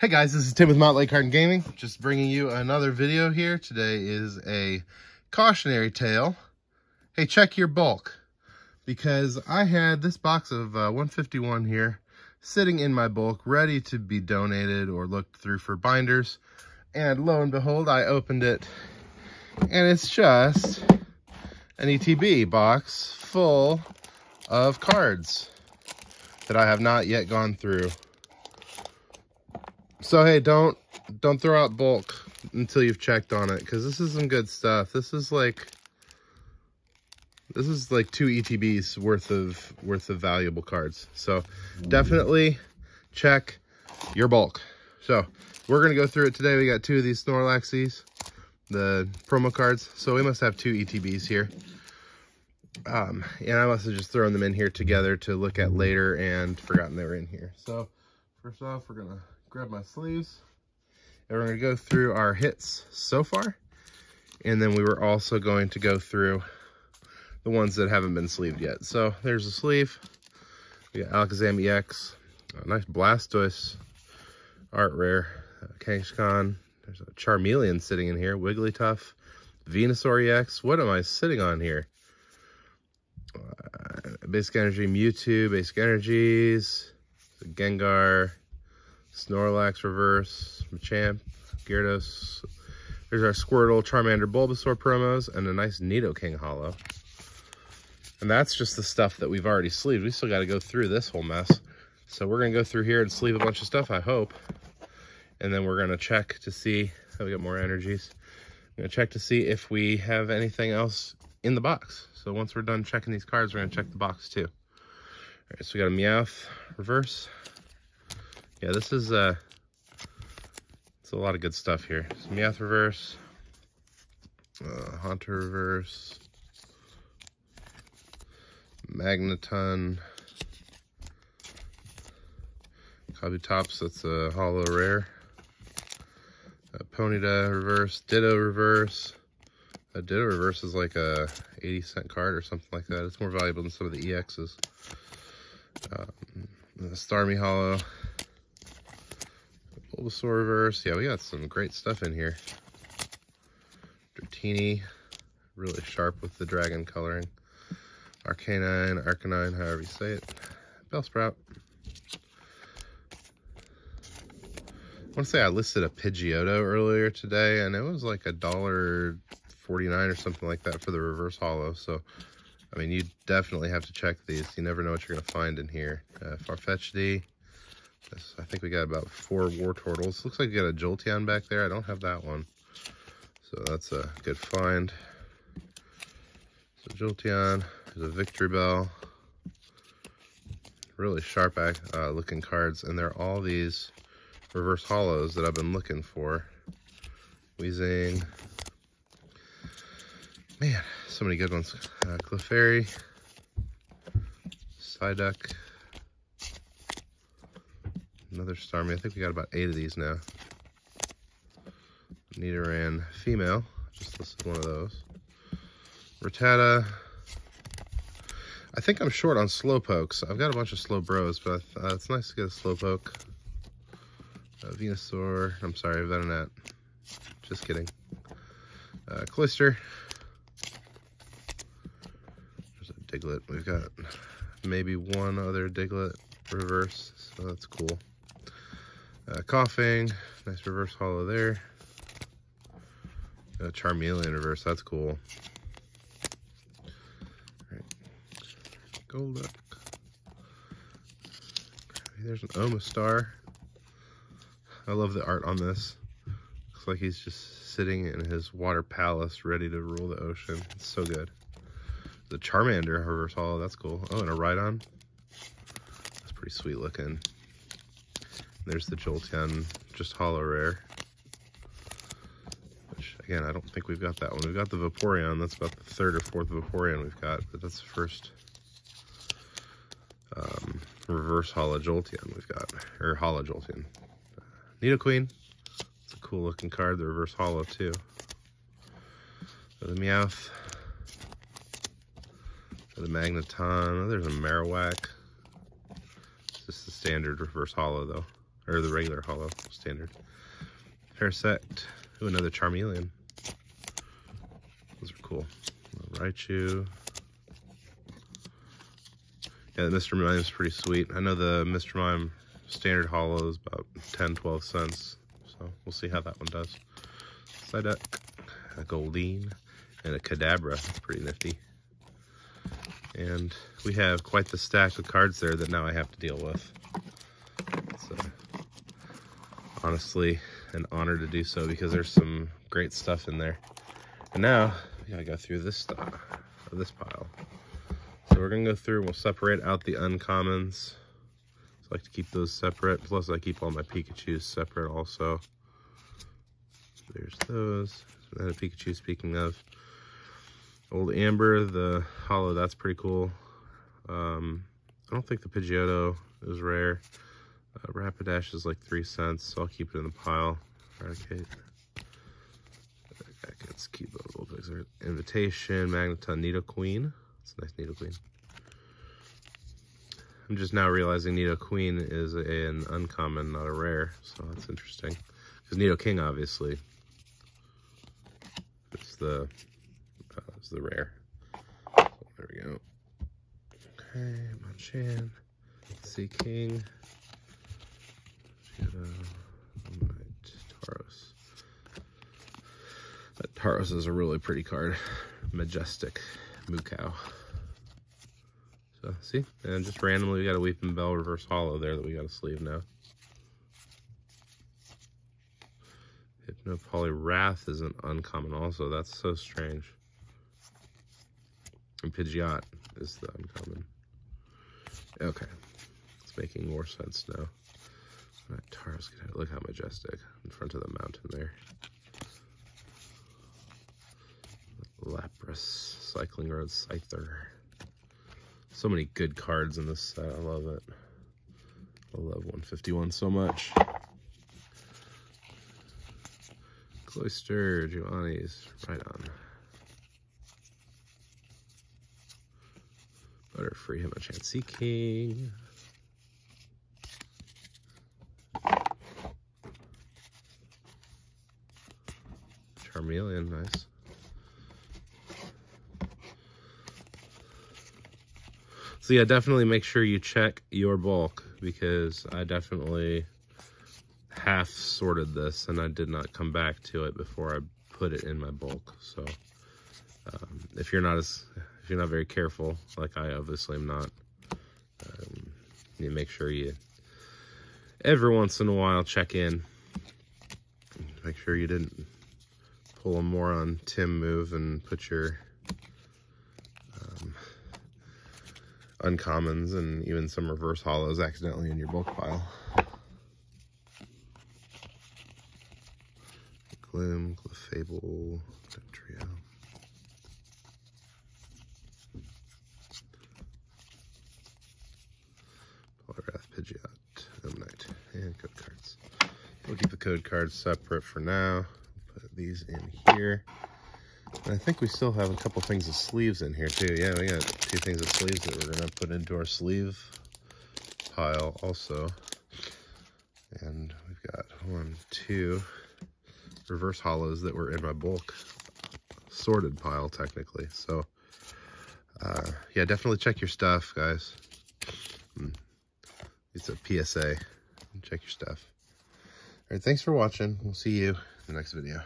Hey guys, this is Tim with Mountain Lake Card Gaming. Just bringing you another video here. Today is a cautionary tale. Hey, check your bulk. Because I had this box of uh, 151 here sitting in my bulk, ready to be donated or looked through for binders. And lo and behold, I opened it and it's just an ETB box full of cards that I have not yet gone through. So hey, don't don't throw out bulk until you've checked on it because this is some good stuff. This is like this is like two ETBs worth of worth of valuable cards. So definitely check your bulk. So we're gonna go through it today. We got two of these Snorlaxes, the promo cards. So we must have two ETBs here. Um, and I must have just thrown them in here together to look at later and forgotten they were in here. So first off, we're gonna grab my sleeves. And we're going to go through our hits so far. And then we were also going to go through the ones that haven't been sleeved yet. So there's a sleeve. We got Alakazam EX. A nice Blastoise art rare. Uh, Kangaskhan. There's a Charmeleon sitting in here. Wigglytuff. Venusaur EX. What am I sitting on here? Uh, basic Energy Mewtwo. Basic Energies. Gengar. Snorlax Reverse, Machamp, Gyarados. There's our Squirtle, Charmander, Bulbasaur promos, and a nice Nidoking Holo. And that's just the stuff that we've already sleeved. We still got to go through this whole mess. So we're going to go through here and sleeve a bunch of stuff, I hope. And then we're going to check to see, how we got more energies. I'm going to check to see if we have anything else in the box. So once we're done checking these cards, we're going to check the box too. All right, so we got a Meowth reverse, yeah, this is uh, it's a lot of good stuff here. So reverse, uh, Haunter reverse, Magneton, Kabutops, that's a holo rare. Uh, Ponyta reverse, Ditto reverse. A Ditto reverse is like a 80 cent card or something like that. It's more valuable than some of the EXs. Um, Starmie Holo, Bulbasaur reverse. Yeah, we got some great stuff in here. Dratini, really sharp with the dragon coloring. Arcanine, Arcanine, however you say it. Bellsprout. I want to say I listed a Pidgeotto earlier today, and it was like a dollar 49 or something like that for the reverse holo. So, I mean, you definitely have to check these. You never know what you're going to find in here. Uh, Farfetch'd. I think we got about four Wartortles. Looks like we got a Jolteon back there. I don't have that one. So that's a good find. So Jolteon, there's a Victreebel. Really sharp uh, looking cards. And they're all these reverse holos that I've been looking for. Weezing. Man, so many good ones. Uh, Clefairy. Psyduck. Another Starmie. I think we got about eight of these now. Nidoran female. Just listed one of those. Rattata. I think I'm short on Slowpokes. I've got a bunch of Slowbros, but uh, it's nice to get a Slowpoke. Uh, Venusaur. I'm sorry, Venonat. Just kidding. Uh, Cloyster. There's a Diglett. We've got maybe one other Diglett reverse, so that's cool. Uh, Koffing, nice reverse holo there. Uh, Charmeleon reverse, that's cool. Right. Golduck. There's an Omastar. I love the art on this. Looks like he's just sitting in his water palace ready to rule the ocean. It's so good. The Charmander reverse holo, that's cool. Oh, and a Rhydon. That's pretty sweet looking. There's the Jolteon, just holo rare. Which, again, I don't think we've got that one. We've got the Vaporeon. That's about the third or fourth Vaporeon we've got, but that's the first um, reverse holo Jolteon we've got, or holo Jolteon. Nidoqueen. It's a cool looking card, the reverse holo too. The Meowth. The Magneton. Oh, there's a Marowak. It's just the standard reverse holo though or the regular holo standard. Parasect. Ooh, another Charmeleon. Those are cool. Raichu. Yeah, the Mr. Mime is pretty sweet. I know the Mr. Mime standard holo is about 10, 12 cents. So we'll see how that one does. Psyduck, a Goldeen, and a Kadabra. Pretty nifty. And we have quite the stack of cards there that now I have to deal with. Honestly, an honor to do so because there's some great stuff in there. And now, we gotta go through this stuff, this pile. So we're gonna go through, and we'll separate out the uncommons. So I like to keep those separate. Plus I keep all my Pikachus separate also. There's those. And a Pikachu speaking of. Old Amber, the holo, that's pretty cool. Um, I don't think the Pidgeotto is rare. Uh, Rapidash is like three cents, so I'll keep it in the pile. Eradicate. Let's keep those little. Invitation, Magneton, Nidoqueen. It's a nice Nidoqueen. I'm just now realizing Nidoqueen is a, an uncommon, not a rare, so that's interesting. Because Nidoking, obviously, it's the uh, it's the rare. So there we go. Okay, Machamp, Sea King, Tauros. That Tauros is a really pretty card. Majestic Mukau. So, see? And just randomly, we got a Weepinbell Reverse Holo there that we got a sleeve now. Hypno Wrath is an uncommon also. That's so strange. And Pidgeot is the uncommon. Okay. It's making more sense now. That Tauros, look how majestic in front of the mountain there. Lapras, Cycling Road Scyther. So many good cards in this set. I love it. I love 151 so much. Cloyster, Giovanni's, right on. Butterfree, Seaking. Charmeleon, nice. So yeah, definitely make sure you check your bulk because I definitely half sorted this and I did not come back to it before I put it in my bulk. So um, if you're not as, if you're not very careful, like I obviously am not, um, you make sure you every once in a while check in. Make sure you didn't pull a moron Tim move and put your um, uncommons and even some reverse holos accidentally in your bulk pile. Gloom, Clefable, Trio. Poliwrath, Pidgeot, Omanyte, and code cards. We'll keep the code cards separate for now. These in here. And I think we still have a couple things of sleeves in here too. Yeah, we got two things of sleeves that we're gonna put into our sleeve pile also. And we've got one, two reverse holos that were in my bulk sorted pile technically. So uh, yeah, definitely check your stuff, guys. Hmm. It's a PSA. Check your stuff. All right, thanks for watching. We'll see you in the next video.